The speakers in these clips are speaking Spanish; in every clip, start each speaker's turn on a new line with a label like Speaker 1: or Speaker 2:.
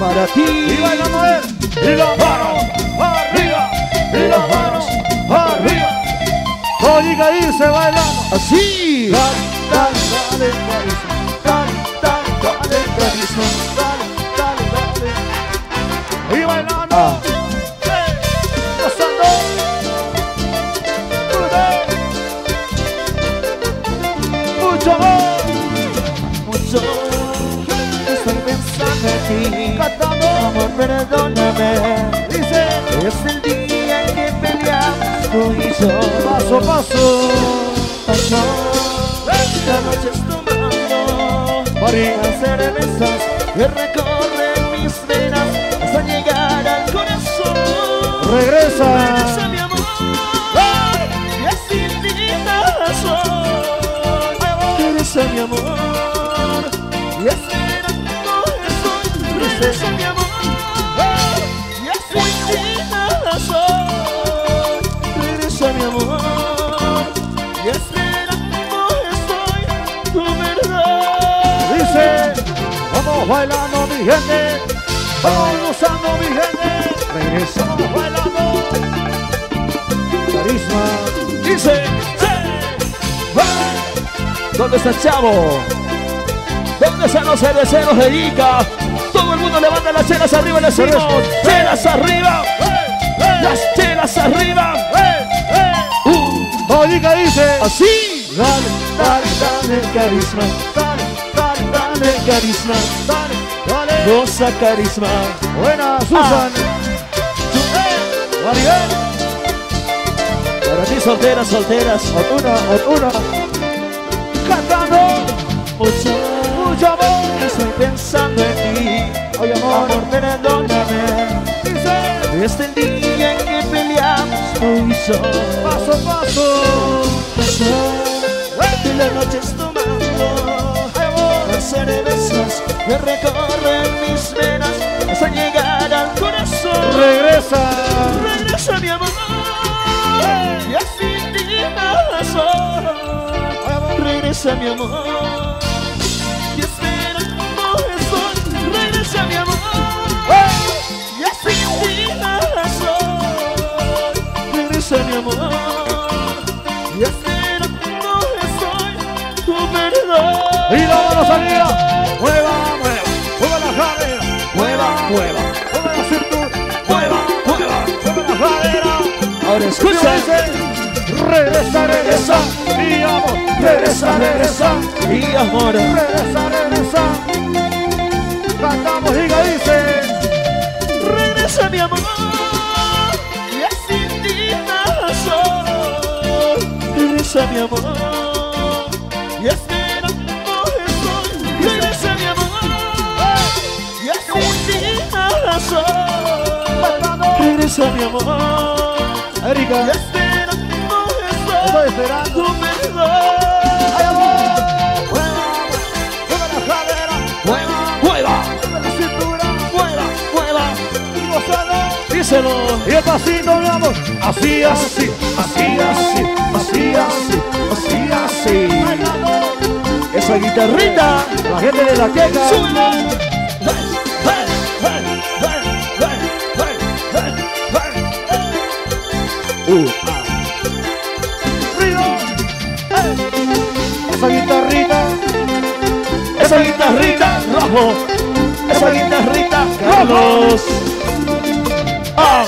Speaker 1: Para ti.
Speaker 2: Y bailamos ver. Y las manos arriba. Y las manos arriba. Oiga, irse bailando.
Speaker 1: Así.
Speaker 2: Dale, dale, dale. Dale, dale, dale, carisma. Dale, dale, dale. Y bailando.
Speaker 1: Ah.
Speaker 2: ¡Hey! Gozando. Mucho. Mucho amor.
Speaker 1: Mucho. Estoy perdóname.
Speaker 2: Dice.
Speaker 1: Es el día en que peleamos tú y yo.
Speaker 2: Paso, paso.
Speaker 1: Pasó. La noche es tomando.
Speaker 2: María.
Speaker 1: Las cervezas que recorren mis venas
Speaker 2: vamos bailando mi gente, vamos gozando mi gente,
Speaker 1: Regresa.
Speaker 2: vamos bailando. Carisma,
Speaker 1: Dice, ¿dónde está el chavo? ¿Dónde están los cerveceros de Ica? Todo el mundo levanta las chelas arriba y le decimos, chelas arriba, las chelas arriba. Uh,
Speaker 2: Oiga dice,
Speaker 1: así,
Speaker 2: dale, dale,
Speaker 1: dale carisma,
Speaker 2: dale,
Speaker 1: carisma,
Speaker 2: dale, dale.
Speaker 1: goza carisma.
Speaker 2: Buena Susan, Maribel,
Speaker 1: Para ti solteras, solteras,
Speaker 2: Otuna, Otuna, cantando,
Speaker 1: mucho,
Speaker 2: mucho amor.
Speaker 1: estoy pensando en ti.
Speaker 2: Oye amor,
Speaker 1: Amor, perdóname. Desde el día en que peleamos tú y yo
Speaker 2: paso, paso.
Speaker 1: Pasó y la noche es tomando Las cervezas que recorren mis venas Hasta llegar al corazón.
Speaker 2: Regresa,
Speaker 1: Regresa mi amor. Y así nada soy Regresa mi amor Ahora escucha.
Speaker 2: Regresa, regresa, mi amor, regresa, regresa,
Speaker 1: Y amor
Speaker 2: regresa, regresa. Cantamos y dice,
Speaker 1: Regresa mi amor Y así ti Regresa mi amor Y esperando estoy Regresa mi amor Y así ti soy Regresa mi amor chicas.
Speaker 2: Estoy esperando.
Speaker 1: Díselo.
Speaker 2: Y el pasito vamos así, así, así, así, así, así, así, así.
Speaker 1: Esa guitarrita,
Speaker 2: la gente de la queca.
Speaker 1: Rojo, esa guitarrita Carlos. Ah,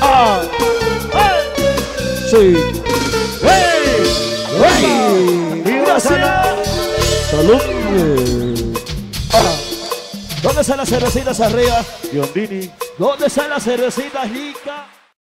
Speaker 1: ah, sí.
Speaker 2: ¡Hey!
Speaker 1: ¡Hey! Gracias. Salud. Ah. ¿Dónde están las cervecitas arriba?
Speaker 2: Biondini.
Speaker 1: ¿Dónde están las cervecitas, Ica?